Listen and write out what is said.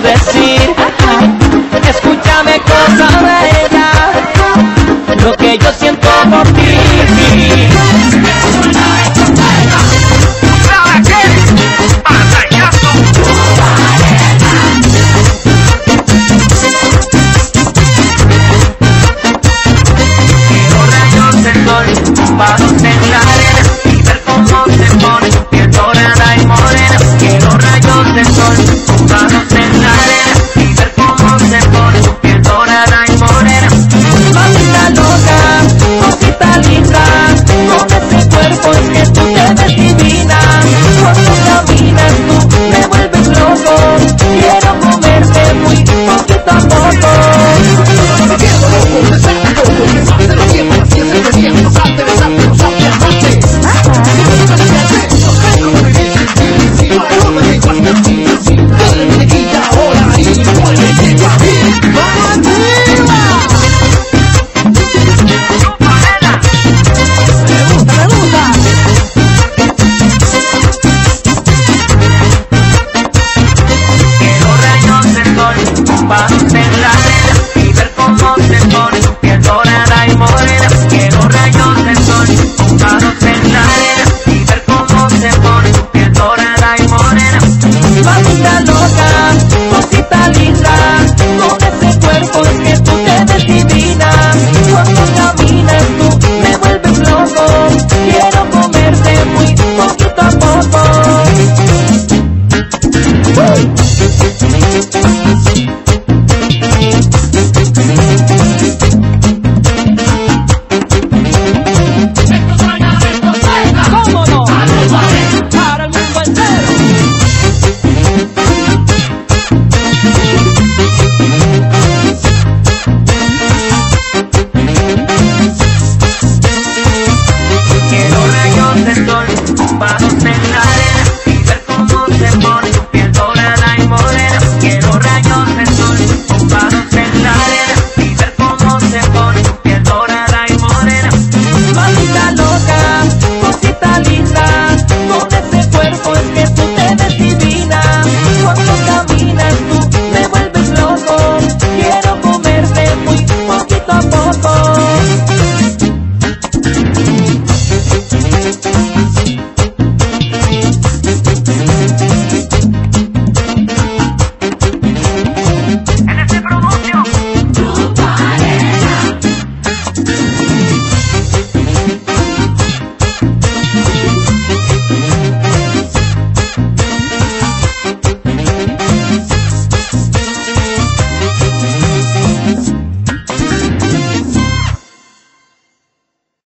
decir que tú te